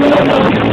no